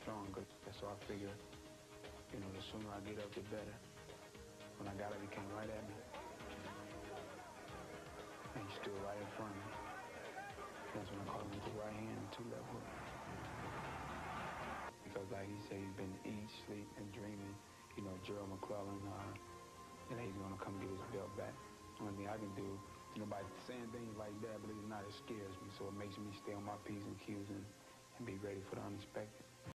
stronger and stronger. So I figure, you know, the sooner I get up, the better. When I got up, he came right at me. And he stood right in front of me. That's when I caught him with the right hand two left hooks. Because like he said, he's been eating, sleep, and dreaming. You know, Gerald McClellan, uh, and he's gonna come get his belt back. Only thing I can do, you know, by saying things like that, believe it or not, it scares me. So it makes me stay on my P's and Q's and, and be ready for the unexpected.